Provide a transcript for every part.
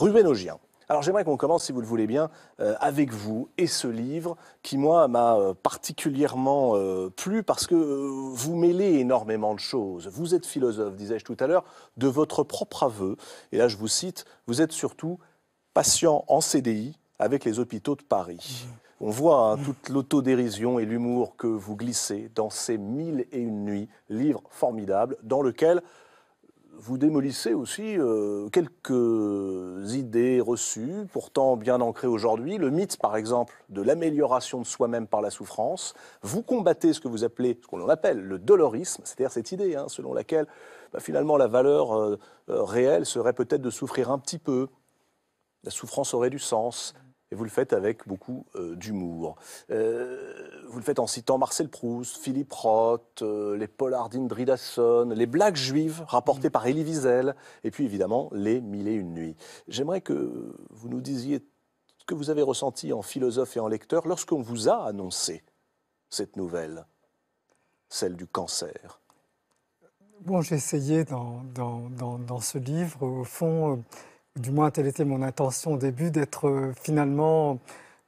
Ruben Augien. Alors j'aimerais qu'on commence, si vous le voulez bien, euh, avec vous et ce livre qui, moi, m'a euh, particulièrement euh, plu parce que vous mêlez énormément de choses. Vous êtes philosophe, disais-je tout à l'heure, de votre propre aveu. Et là, je vous cite, vous êtes surtout patient en CDI avec les hôpitaux de Paris. Mmh. On voit hein, toute l'autodérision et l'humour que vous glissez dans ces mille et une nuits, livre formidable dans lequel vous démolissez aussi euh, quelques idées reçues, pourtant bien ancrées aujourd'hui. Le mythe, par exemple, de l'amélioration de soi-même par la souffrance. Vous combattez ce que vous appelez, ce qu'on appelle le dolorisme, c'est-à-dire cette idée hein, selon laquelle bah, finalement la valeur euh, euh, réelle serait peut-être de souffrir un petit peu. La souffrance aurait du sens et vous le faites avec beaucoup euh, d'humour. Euh, vous le faites en citant Marcel Proust, Philippe Roth, euh, les Pollardines Dridasson, les blagues juives rapportées mm. par Elie Wiesel, et puis évidemment les Mille et une nuits. J'aimerais que vous nous disiez ce que vous avez ressenti en philosophe et en lecteur lorsqu'on vous a annoncé cette nouvelle, celle du cancer. Bon, j'ai essayé dans, dans, dans, dans, ce livre, au fond, du moins telle était mon intention au début, d'être euh, finalement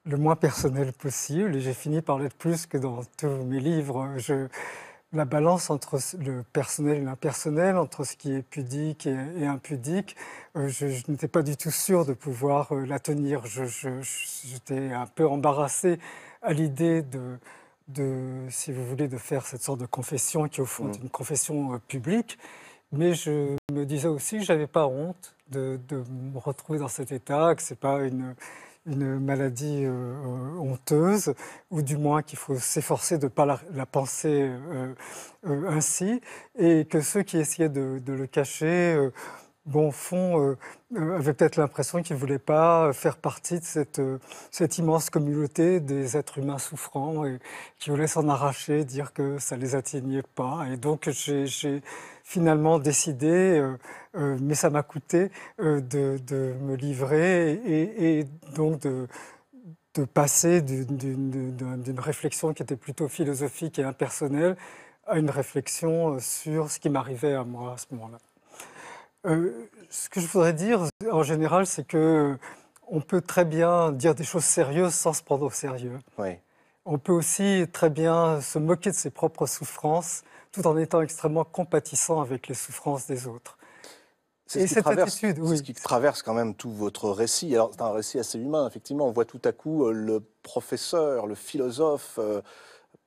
le moins personnel possible. Et j'ai fini par l'être plus que dans tous mes livres. Je, la balance entre le personnel et l'impersonnel, entre ce qui est pudique et, impudique, euh, je, n'étais pas du tout sûr de pouvoir euh, la tenir. J'étais un peu embarrassé à l'idée de, de, si vous voulez, de faire cette sorte de confession qui, au fond, est mmh. une confession publique. Mais je me disais aussi que je n'avais pas honte de, me retrouver dans cet état, que ce n'est pas une, une maladie euh, honteuse, ou du moins qu'il faut s'efforcer de ne pas la, penser euh, euh, ainsi, et que ceux qui essayaient de, le cacher, bon, fond, avaient peut-être l'impression qu'ils ne voulaient pas faire partie de cette, cette immense communauté des êtres humains souffrants, et qui voulaient s'en arracher, dire que ça ne les atteignait pas. Et donc j'ai finalement décidé, euh, euh, mais ça m'a coûté euh, de, me livrer et, donc de, passer d'une réflexion qui était plutôt philosophique et impersonnelle à une réflexion sur ce qui m'arrivait à moi à ce moment-là. ce que je voudrais dire en général, c'est que on peut très bien dire des choses sérieuses sans se prendre au sérieux. Oui. On peut aussi très bien se moquer de ses propres souffrances tout en étant extrêmement compatissant avec les souffrances des autres. C'est ce, oui. ce qui traverse quand même tout votre récit. Alors, c'est un récit assez humain, effectivement. On voit tout à coup euh, le professeur, le philosophe, euh,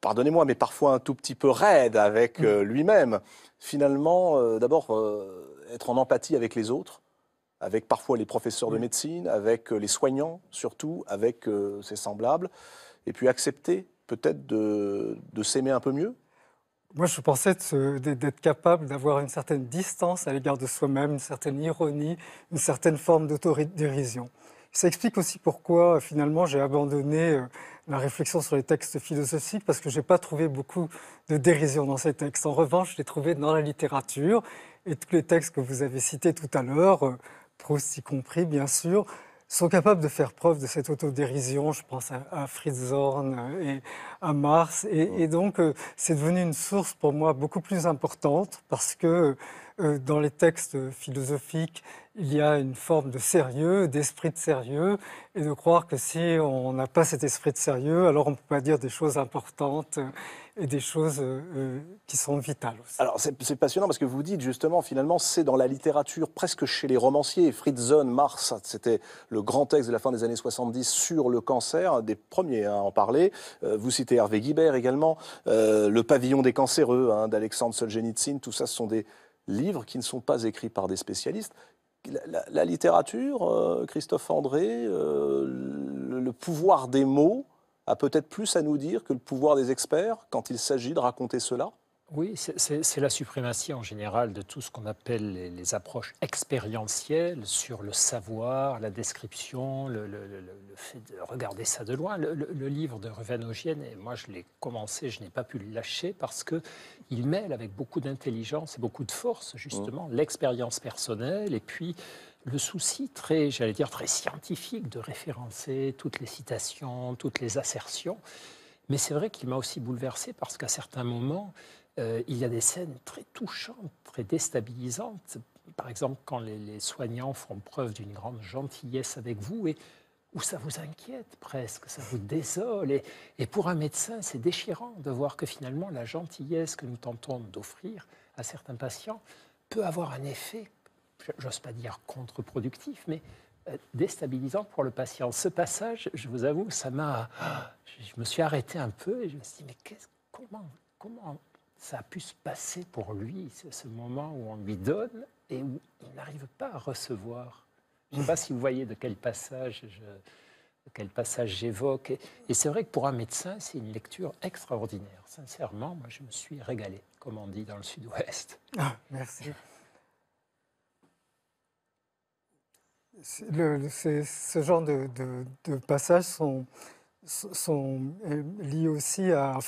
pardonnez-moi, mais parfois un tout petit peu raide avec euh, lui-même. Finalement, d'abord, être en empathie avec les autres, avec parfois les professeurs de médecine, avec les soignants surtout, avec ses semblables, et puis accepter peut-être de s'aimer un peu mieux moi, je pensais d'être capable d'avoir une certaine distance à l'égard de soi-même, une certaine ironie, une certaine forme d'autodérision. Ça explique aussi pourquoi, finalement, j'ai abandonné euh, la réflexion sur les textes philosophiques, parce que je n'ai pas trouvé beaucoup de dérision dans ces textes. En revanche, je l'ai trouvé dans la littérature, et tous les textes que vous avez cités tout à l'heure, euh, Proust y compris, bien sûr, sont capables de faire preuve de cette autodérision. Je pense à, Fritz Zorn et à Mars. Et, donc, euh, c'est devenu une source pour moi beaucoup plus importante parce que euh, dans les textes philosophiques, il y a une forme de sérieux, d'esprit de sérieux, et de croire que si on n'a pas cet esprit de sérieux, alors on ne peut pas dire des choses importantes et des choses euh, euh, qui sont vitales aussi. Alors c'est passionnant parce que vous dites justement, finalement, c'est dans la littérature, presque chez les romanciers. Fritz Zahn, Mars, c'était le grand texte de la fin des années 70 sur le cancer, des premiers à en parler. Euh, vous citez Hervé Guibert également, Le pavillon des cancéreux hein, d'Alexandre Solzhenitsyn, tout ça, ce sont des livres qui ne sont pas écrits par des spécialistes. La, littérature, Christophe André, le pouvoir des mots, a peut-être plus à nous dire que le pouvoir des experts quand il s'agit de raconter cela oui, c'est la suprématie en général de tout ce qu'on appelle les, approches expérientielles sur le savoir, la description, le, fait de regarder ça de loin. Le, livre de Revenogienne, et moi je l'ai commencé, je n'ai pas pu le lâcher parce qu'il mêle avec beaucoup d'intelligence et beaucoup de force justement mmh. l'expérience personnelle et puis le souci très, j'allais dire, très scientifique de référencer toutes les citations, toutes les assertions. Mais c'est vrai qu'il m'a aussi bouleversé parce qu'à certains moments, euh, il y a des scènes très touchantes, très déstabilisantes. par exemple, quand les, soignants font preuve d'une grande gentillesse avec vous et où ça vous inquiète presque, ça vous désole. Et, pour un médecin, c'est déchirant de voir que finalement la gentillesse que nous tentons d'offrir à certains patients peut avoir un effet, j'ose pas dire contre-productif, mais euh, déstabilisant pour le patient. Ce passage, je vous avoue, ça m'a. Je me suis arrêté un peu et je me suis dit, mais comment, comment ça a pu se passer pour lui, ce moment où on lui donne et où il n'arrive pas à recevoir Je ne sais pas si vous voyez de quel passage quel passage j'évoque. Et, c'est vrai que pour un médecin, c'est une lecture extraordinaire. Sincèrement, moi, je me suis régalé, comme on dit dans le sud-ouest. Ah, merci. Ce genre de, passages sont, sont, liés aussi à,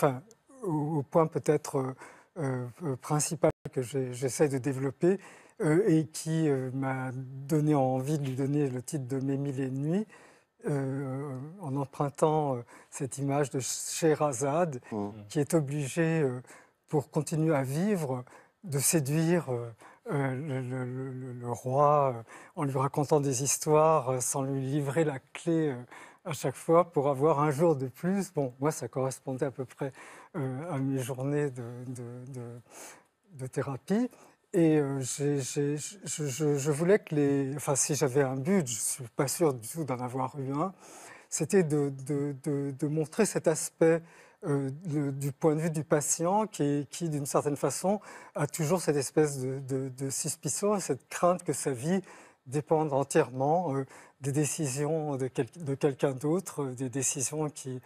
au, point peut-être euh, euh, principal que j'essaie de développer euh, et qui m'a donné envie de lui donner le titre de Mes mille et nuits. en empruntant cette image de Sherazade, mmh. qui est obligé, pour continuer à vivre, de séduire le, roi en lui racontant des histoires sans lui livrer la clé à chaque fois pour avoir un jour de plus. Bon, moi, ça correspondait à peu près euh, à mes journées de, thérapie. Et euh, je, voulais que les. Enfin, si j'avais un but, je ne suis pas sûr du tout d'en avoir eu un, c'était de, montrer cet aspect euh, du point de vue du patient qui d'une certaine façon, a toujours cette espèce de, suspicion, cette crainte que sa vie dépende entièrement des décisions de, de quelqu'un d'autre, des décisions qui,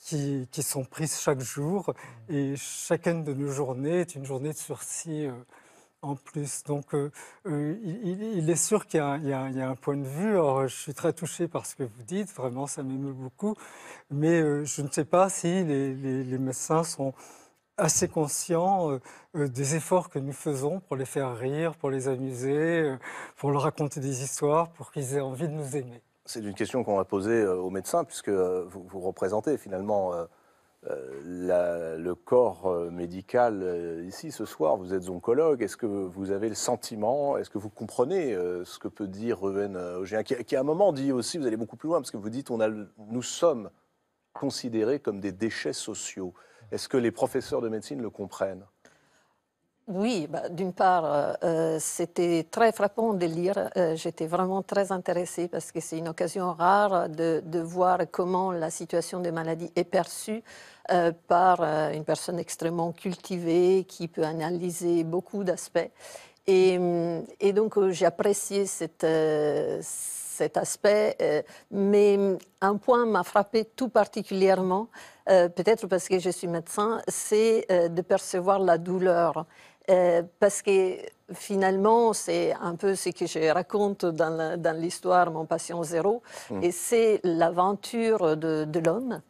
qui, qui, sont prises chaque jour. Et chacune de nos journées est une journée de sursis euh, en plus. Donc, euh, euh, il, est sûr qu'il y, y, a un point de vue. Alors, je suis très touché par ce que vous dites, vraiment, ça m'émeut beaucoup. Mais je ne sais pas si les, les, les médecins sont assez conscients des efforts que nous faisons pour les faire rire, pour les amuser, pour leur raconter des histoires, pour qu'ils aient envie de nous aimer. C'est une question qu'on va poser euh, aux médecins, puisque euh, vous, représentez finalement euh, le corps médical ici ce soir. Vous êtes oncologue. Est-ce que vous avez le sentiment, est-ce que vous comprenez ce que peut dire Ruben Augien, qui, à un moment dit aussi, vous allez beaucoup plus loin, parce que vous dites on a, nous sommes considérés comme des déchets sociaux. Est-ce que les professeurs de médecine le comprennent? Oui, bah, d'une part, euh, euh, c'était très frappant de lire. Euh, j'étais vraiment très intéressée parce que c'est une occasion rare de, voir comment la situation de maladie est perçue par une personne extrêmement cultivée qui peut analyser beaucoup d'aspects. Et, donc, j'ai apprécié cet aspect, mais un point m'a frappé tout particulièrement, peut-être parce que je suis médecin, c'est de percevoir la douleur. Euh, parce que finalement, c'est un peu ce que je raconte dans l'histoire Mon patient zéro, mm. et c'est l'aventure de, de l'homme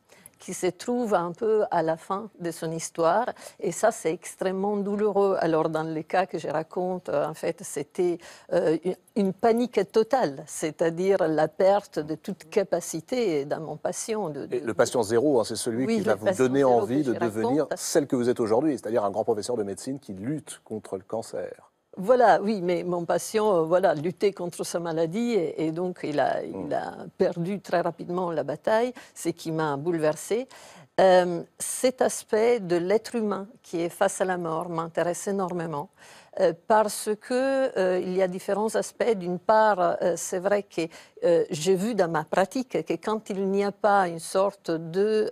qui se trouve un peu à la fin de son histoire. Et ça, c'est extrêmement douloureux. Alors, dans les cas que je raconte, euh, en fait, c'était euh, une panique totale, c'est-à-dire la perte de toute capacité dans mon patient. De, le patient zéro, hein, c'est celui qui va vous donner envie de devenir celle que vous êtes aujourd'hui, c'est-à-dire un grand professeur de médecine qui lutte contre le cancer. Voilà, oui, mais mon patient, euh, voilà, luttait contre sa maladie et, donc il a, il a, perdu très rapidement la bataille, ce qui m'a bouleversée. Euh, cet aspect de l'être humain qui est face à la mort m'intéresse énormément. Euh, parce que il y a différents aspects. D'une part, c'est vrai que j'ai vu dans ma pratique que quand il n'y a pas une sorte de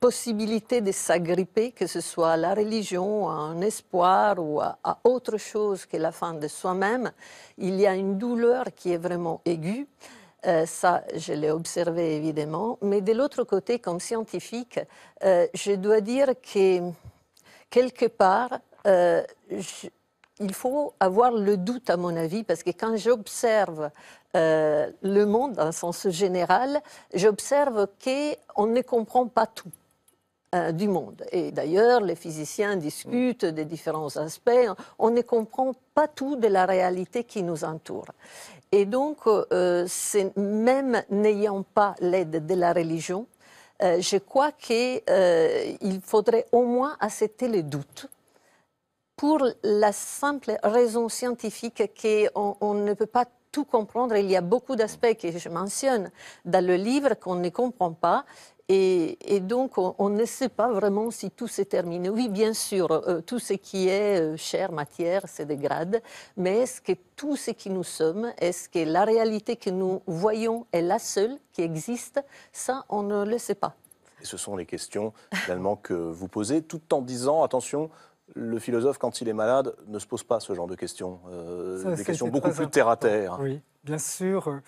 possibilité de s'agripper, que ce soit à la religion, à un espoir ou à, autre chose que la fin de soi-même, il y a une douleur qui est vraiment aiguë. Euh, ça, je l'ai observé évidemment. Mais de l'autre côté, comme scientifique, euh, je dois dire que quelque part, euh, il faut avoir le doute, à mon avis, parce que quand j'observe le monde dans sens général, j'observe qu'on ne comprend pas tout. Euh, du monde. Et d'ailleurs, les physiciens discutent des différents aspects. On ne comprend pas tout de la réalité qui nous entoure. Et donc, euh, même n'ayant pas l'aide de la religion, euh, je crois qu'il faudrait au moins accepter les doutes pour la simple raison scientifique qu'on on ne peut pas tout comprendre. Il y a beaucoup d'aspects que je mentionne dans le livre qu'on ne comprend pas. Et, donc, on, ne sait pas vraiment si tout s'est terminé. Oui, bien sûr, euh, tout ce qui est euh, chair, matière, se dégrade, mais est-ce que tout ce qui nous sommes, est-ce que la réalité que nous voyons est la seule qui existe? Ça, on ne le sait pas. Et ce sont les questions finalement que vous posez, tout en disant, attention, le philosophe, quand il est malade, ne se pose pas ce genre de questions. Euh, des questions beaucoup plus terre à terre. Oui, bien sûr.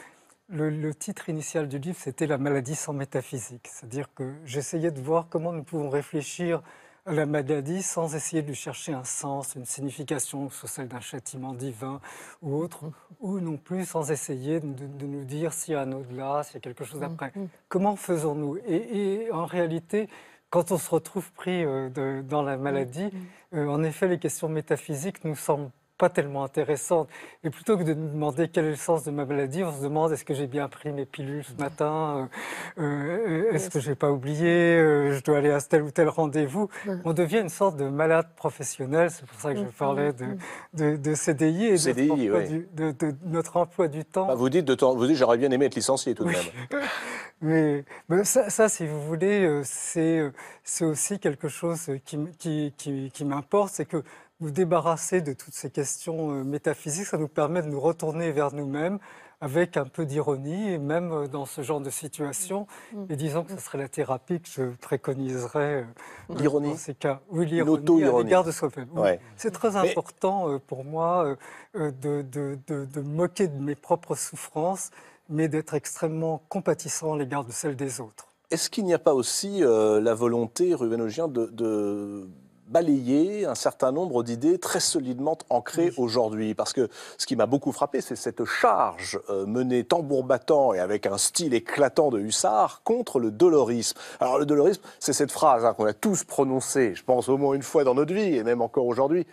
Le, titre initial du livre, c'était La maladie sans métaphysique. C'est-à-dire que j'essayais de voir comment nous pouvons réfléchir à la maladie sans essayer de lui chercher un sens, une signification, soit celle d'un châtiment divin ou autre, ou non plus sans essayer de, nous dire s'il y a un au-delà, s'il y a quelque chose après. Mm, mm. Comment faisons-nous? Et, en réalité, quand on se retrouve pris euh, dans la maladie, mm, euh, en effet, les questions métaphysiques nous semblent pas tellement intéressante. Et plutôt que de nous demander quel est le sens de ma maladie, on se demande est-ce que j'ai bien pris mes pilules ce matin? Euh, euh, Est-ce que je n'ai pas oublié? Euh, Je dois aller à tel ou tel rendez-vous. On devient une sorte de malade professionnel. C'est pour ça que je parlais de, de, de CDI et de, de, notre emploi du temps. Bah, vous dites, de temps, vous dites j'aurais bien aimé être licencié tout de même. mais, mais ça, ça, si vous voulez, c'est aussi quelque chose qui, qui, qui, qui m'importe. C'est que nous débarrasser de toutes ces questions euh, métaphysiques, ça nous permet de nous retourner vers nous-mêmes avec un peu d'ironie, et même euh, dans ce genre de situation. Mm. Et disons que ce serait la thérapie que je préconiserais euh, l'ironie. dans ces cas. Oui, l'ironie à l'égard de soi-même. C'est très important pour moi de, de, de, de, moquer de mes propres souffrances, mais d'être extrêmement compatissant à l'égard de celles des autres. Est-ce qu'il n'y a pas aussi la volonté, Ruben Ogien, de balayer un certain nombre d'idées très solidement ancrées aujourd'hui. Parce que ce qui m'a beaucoup frappé, c'est cette charge euh, menée tambour battant et avec un style éclatant de hussard contre le dolorisme. Alors le dolorisme, c'est cette phrase hein, qu'on a tous prononcée, je pense au moins une fois dans notre vie, et même encore aujourd'hui.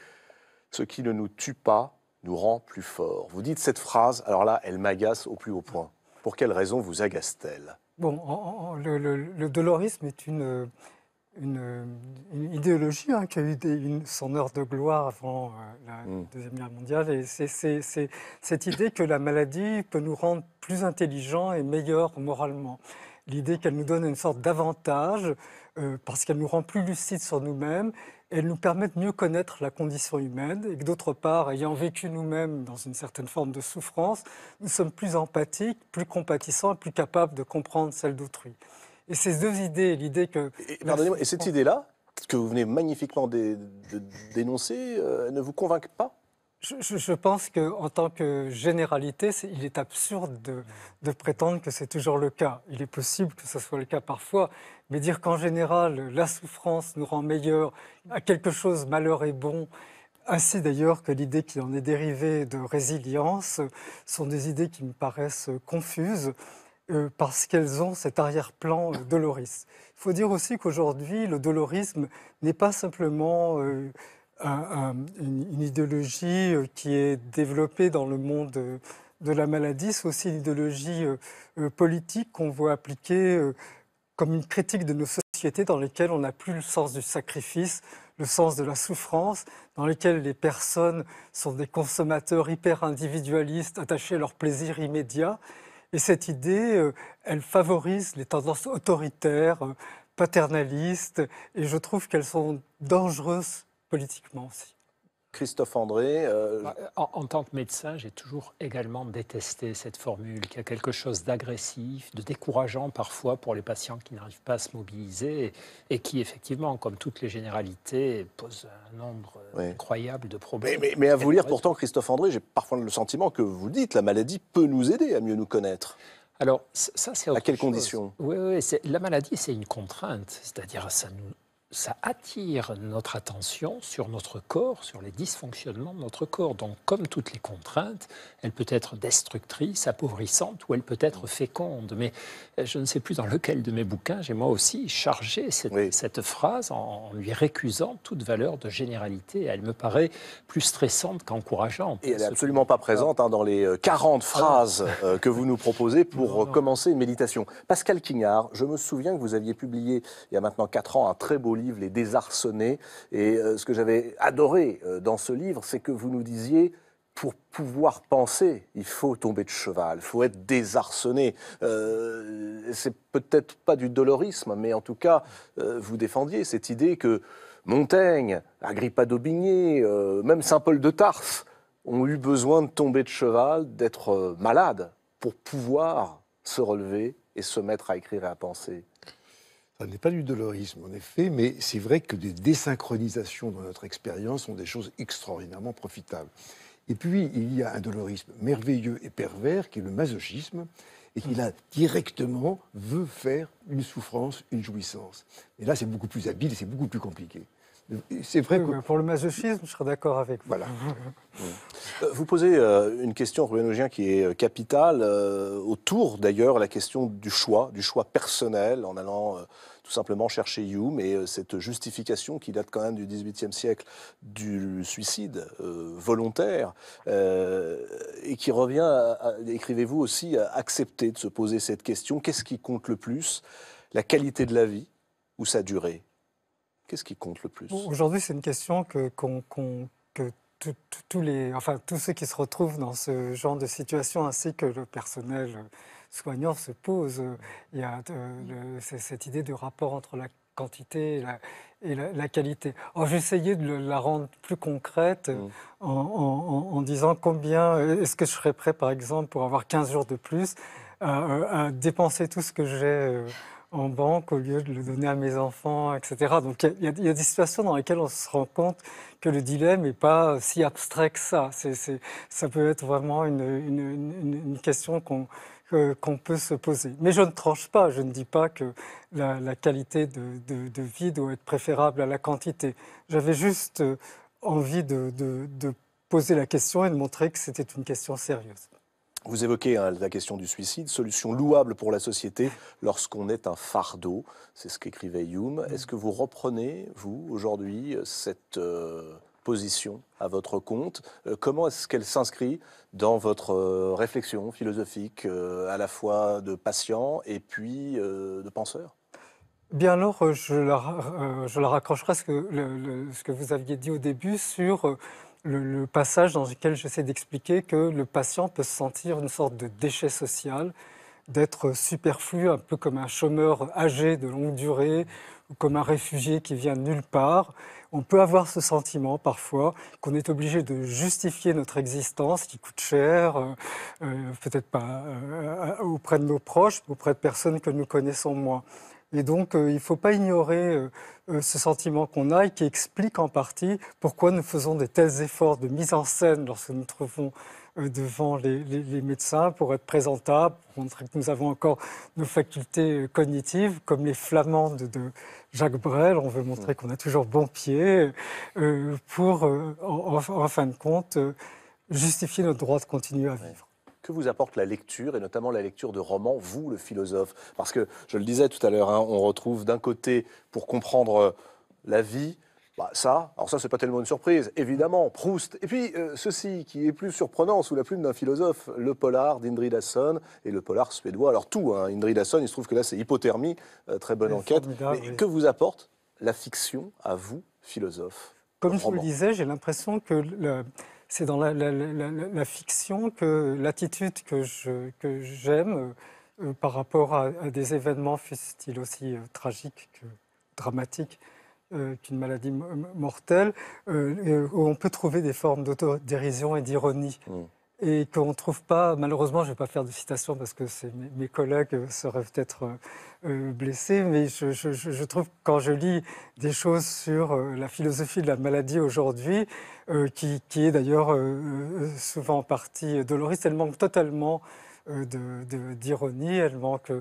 Ce qui ne nous tue pas nous rend plus forts. Vous dites cette phrase, alors là, elle m'agace au plus haut point. Pour quelle raison vous agace-t-elle? Bon, le, le, dolorisme est une une, idéologie hein, qui a eu son heure de gloire avant euh, la mm. Deuxième Guerre mondiale. Et c'est cette idée que la maladie peut nous rendre plus intelligents et meilleurs moralement. L'idée qu'elle nous donne une sorte d'avantage euh, parce qu'elle nous rend plus lucides sur nous-mêmes. Elle nous permet de mieux connaître la condition humaine et que d'autre part, ayant vécu nous-mêmes dans une certaine forme de souffrance, nous sommes plus empathiques, plus compatissants et plus capables de comprendre celle d'autrui. Et ces deux idées, l'idée que... Et, cette idée-là, que vous venez magnifiquement de, dénoncer, euh, ne vous convainc pas? Je, pense qu'en tant que généralité, il est absurde de, prétendre que c'est toujours le cas. Il est possible que ce soit le cas parfois, mais dire qu'en général, la souffrance nous rend meilleurs, à quelque chose, malheur est bon, ainsi d'ailleurs que l'idée qui en est dérivée de résilience, sont des idées qui me paraissent confuses. Euh, parce qu'elles ont cet arrière-plan euh, doloriste. Il faut dire aussi qu'aujourd'hui, le dolorisme n'est pas simplement euh, une, idéologie qui est développée dans le monde de la maladie, c'est aussi une idéologie politique qu'on voit appliquer comme une critique de nos sociétés dans lesquelles on n'a plus le sens du sacrifice, le sens de la souffrance, dans lesquelles les personnes sont des consommateurs hyper individualistes, attachés à leur plaisir immédiat. Et cette idée, euh, elle favorise les tendances autoritaires, euh, paternalistes, et je trouve qu'elles sont dangereuses politiquement aussi. Christophe André. Euh, bah, en, tant que médecin, j'ai toujours également détesté cette formule, qui a quelque chose d'agressif, de décourageant parfois pour les patients qui n'arrivent pas à se mobiliser et, qui, effectivement, comme toutes les généralités, pose un nombre incroyable de problèmes. Mais, à vous lire, pourtant, Christophe André, j'ai parfois le sentiment que vous dites la maladie peut nous aider à mieux nous connaître. Alors, ça, c'est À quelles conditions? Oui, oui la maladie, c'est une contrainte. C'est-à-dire, ça nous ça attire notre attention sur notre corps, sur les dysfonctionnements de notre corps. Donc, comme toutes les contraintes, elle peut être destructrice, appauvrissante ou elle peut être féconde. Mais euh, je ne sais plus dans lequel de mes bouquins, j'ai moi aussi chargé cette, phrase en, lui récusant toute valeur de généralité. Elle me paraît plus stressante qu'encourageante. Et elle n'est absolument pas présente hein, dans les 40 euh, ah phrases euh, que vous nous proposez pour commencer une méditation. Pascal Quignard, je me souviens que vous aviez publié il y a maintenant 4 ans un très beau livre, Les Désarçonnés. Et ce que j'avais adoré dans ce livre, c'est que vous nous disiez pour pouvoir penser, il faut tomber de cheval, il faut être désarçonné. Euh, c'est peut-être pas du dolorisme, mais en tout cas, euh, vous défendiez cette idée que Montaigne, Agrippa d'Aubigné, euh, même Saint Paul de Tarse ont eu besoin de tomber de cheval, d'être malades, pour pouvoir se relever et se mettre à écrire et à penser. Ça n'est pas du dolorisme, en effet, mais c'est vrai que des désynchronisations dans notre expérience sont des choses extraordinairement profitables. Et puis, il y a un dolorisme merveilleux et pervers qui est le masochisme, et qui là, directement, veut faire une souffrance, une jouissance. Et là, c'est beaucoup plus habile c'est beaucoup plus compliqué. C'est vrai que... Pour le masochisme, je serais d'accord avec vous. Voilà. Euh, vous posez euh, une question, Ruben qui est euh, capitale, autour d'ailleurs la question du choix, du choix personnel, en allant tout simplement chercher Hume et cette justification qui date quand même du XVIIIe siècle du suicide volontaire et qui revient, écrivez-vous aussi, à accepter de se poser cette question qu'est-ce qui compte le plus La qualité de la vie ou sa durée? Qu'est-ce qui compte le plus? Aujourd'hui, c'est une question que, que tous les, enfin, tous ceux qui se retrouvent dans ce genre de situation, ainsi que le personnel soignant, se posent. Il y a euh, cette idée de rapport entre la quantité et la, qualité. Alors j'ai essayé de la rendre plus concrète mmh. en, en, disant combien est-ce que je serais prêt, par exemple, pour avoir 15 jours de plus, à, dépenser tout ce que j'ai euh, en banque au lieu de le donner à mes enfants, etc. Donc il y, a des situations dans lesquelles on se rend compte que le dilemme n'est pas si abstrait que ça. ça peut être vraiment une, question qu'on peut se poser. Mais je ne tranche pas, je ne dis pas que la, qualité de, de, vie doit être préférable à la quantité. J'avais juste envie de poser la question et de montrer que c'était une question sérieuse. Vous évoquez hein, la question du suicide, solution louable pour la société lorsqu'on est un fardeau. C'est ce qu'écrivait Hume. Est-ce que vous reprenez, vous, aujourd'hui, cette euh, position à votre compte? Euh, Comment est-ce qu'elle s'inscrit dans votre euh, réflexion philosophique, à la fois de patient et puis de penseur? Bien alors, je la, je la raccrocherai à ce que, ce que vous aviez dit au début sur le, passage dans lequel j'essaie d'expliquer que le patient peut se sentir une sorte de déchet social, d'être superflu, un peu comme un chômeur âgé de longue durée ou comme un réfugié qui vient de nulle part. On peut avoir ce sentiment parfois qu'on est obligé de justifier notre existence qui coûte cher, euh, euh, peut-être pas euh, auprès de nos proches, auprès de personnes que nous connaissons moins. Et donc, il ne faut pas ignorer euh, ce sentiment qu'on a et qui explique en partie pourquoi nous faisons de tels efforts de mise en scène lorsque nous nous trouvons euh, devant les, médecins pour être présentables, pour montrer que nous avons encore nos facultés euh, cognitives, comme les flamandes de Jacques Brel. On veut montrer qu'on a toujours bon pied pour, en, fin de compte, justifier notre droit de continuer à vivre que vous apporte la lecture, et notamment la lecture de romans, vous, le philosophe? Parce que, je le disais tout à l'heure, hein, on retrouve d'un côté, pour comprendre euh, la vie, bah, ça, alors ça, c'est pas tellement une surprise, évidemment, Proust. Et puis, euh, ceci qui est plus surprenant sous la plume d'un philosophe, le polar d'Indrid Hasson et le polar suédois. Alors, tout, hein, Indrid Hasson, il se trouve que là, c'est hypothermie, euh, très bonne enquête. Mais que vous apporte la fiction à vous, philosophe? Comme je vous le disais, j'ai l'impression que le, c'est dans la, fiction que l'attitude que, j'aime euh, par rapport à, des événements, fut-il aussi euh, tragiques que dramatiques, euh, qu'une maladie mortelle, on peut trouver des formes d'autodérision et d'ironie. Mmh et qu'on ne trouve pas, malheureusement, je ne vais pas faire de citation parce que mes, collègues seraient peut-être euh, euh, blessés, mais je, trouve que quand je lis des choses sur euh, la philosophie de la maladie aujourd'hui, qui, est d'ailleurs souvent en partie doloriste, elle manque totalement d'ironie, elle manque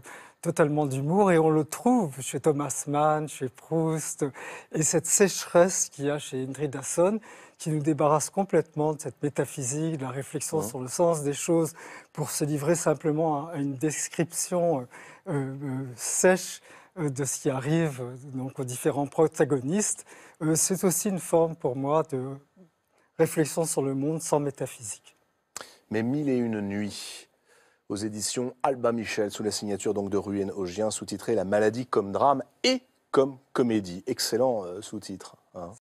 totalement d'humour, et on le trouve chez Thomas Mann, chez Proust, et cette sécheresse qu'il y a chez Indrid Hasson, qui nous débarrasse complètement de cette métaphysique, de la réflexion sur le sens des choses, pour se livrer simplement à une description euh, euh, sèche euh, de ce qui arrive donc, aux différents protagonistes. C'est aussi une forme pour moi de réflexion sur le monde sans métaphysique. Mais mille et une nuits aux éditions Alba Michel, sous la signature donc de Ruyen Augien, sous-titré La maladie comme drame et comme comédie. Excellent euh, sous-titre. hein.